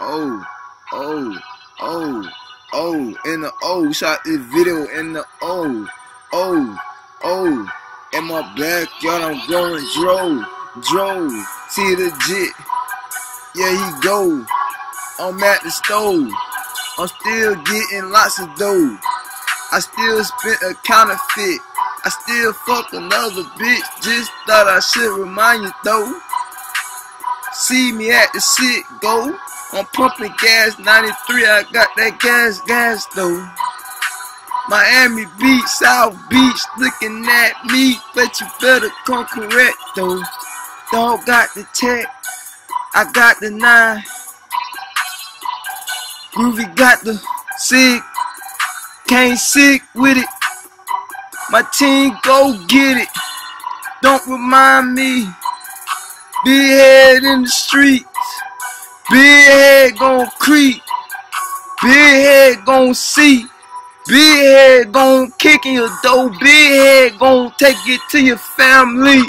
Oh, oh, oh, oh, in the O. Shot this video in the O. Oh, oh, in my backyard I'm growing dro, dro. See legit. Yeah, he go. I'm at the stove. I'm still getting lots of dough. I still spent a counterfeit. I still fuck another bitch. Just thought I should remind you though. See me at the shit go. I'm pumping gas 93. I got that gas, gas though. Miami Beach, South Beach, looking at me, but you better come correct though. Dog got the tech, I got the nine. Groovy got the sick, can't sick with it. My team go get it. Don't remind me. Big head in the streets. Big head gon' creep. Big head gon' see. Big head gon' kick in your door. Big head gon' take it to your family.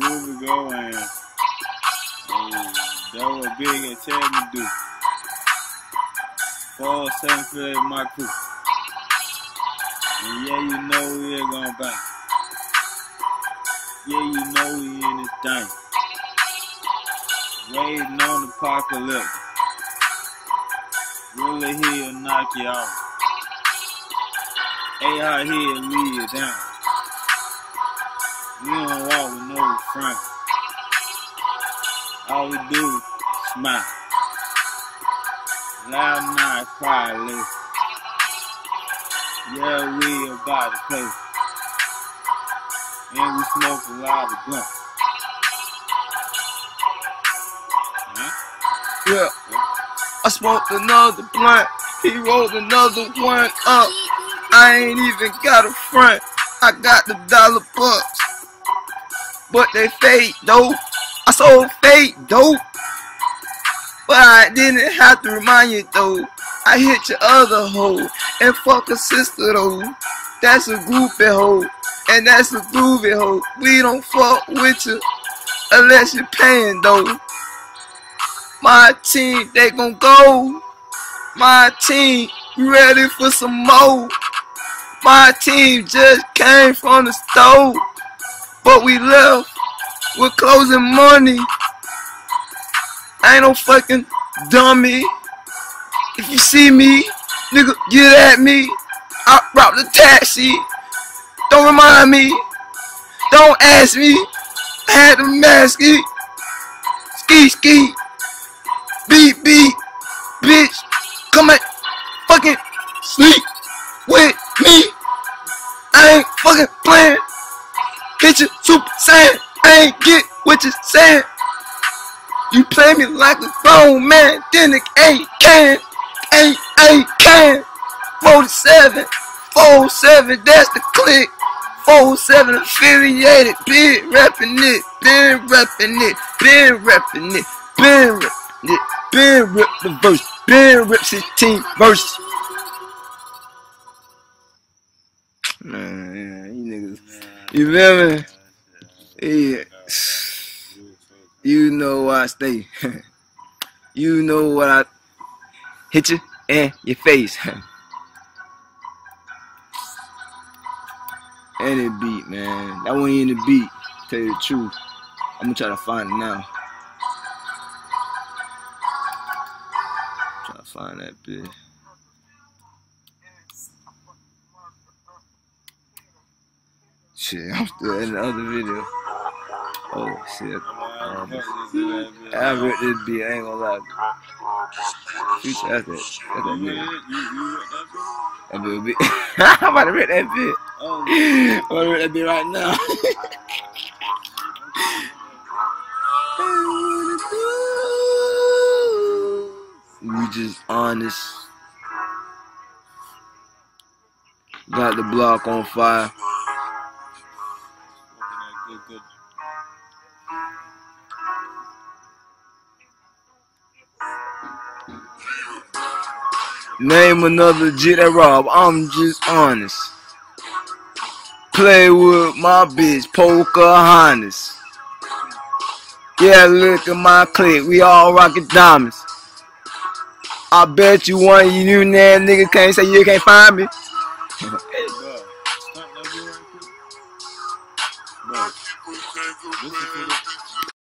Here we go, and hey, that what Big and tell me do. Four seven for my crew. And yeah, you know we ain't gonna bang. Yeah, you know we in this thing. Waiting on the apocalypse. Really he'll knock you out. AI he'll lead you down. We don't walk with no front. All we do is smile. Loud night, quietly. Yeah, we about to play. And we smoke a lot of blunt. Yeah. I smoked another blunt. He rolled another one up. I ain't even got a front. I got the dollar bucks. But they fake dope. I sold fake dope. But I didn't have to remind you though. I hit your other hoe and fuck a sister though. That's a groupie hoe. And that's a groovy hoe. We don't fuck with you unless you're paying though. My team, they gon' go. My team, you ready for some more. My team just came from the stove, but we left with closing money. Ain't no fucking dummy. If you see me, nigga, get at me. I rock the taxi. Don't remind me. Don't ask me. I had to mask it. Ski ski. Beat beat. Bitch. Come at fucking sleep with me. I ain't fucking playing. Hit you super saiyan. I ain't get what you saying. You play me like a grown man, then it ain't can. Ain't ain't can. 47, 47, that's the click. 47 affiliated, been rapping it, been rapping it, been rapping it, been rapping it, been rip the verse, been rip 16 verse. Man, you niggas, you feel me? Yeah. You know where I stay. you know what I hit you in your face. Any beat, man. That one in the beat. Tell you the truth. I'm gonna try to find it now. Try to find that bit. Shit, I'm still in the other video. Oh shit. Um, I read this beat, I ain't gonna lie. Future, that's that. That's that bit. that bit. I'm about to read that bit. Oh, about to that bit right now. we just honest. Got the block on fire. Name another G that rob. I'm just honest. Play with my bitch, Pocahontas. Yeah, look at my clique. We all rockin' diamonds. I bet you one of you new nan niggas can't say you can't find me. Bro,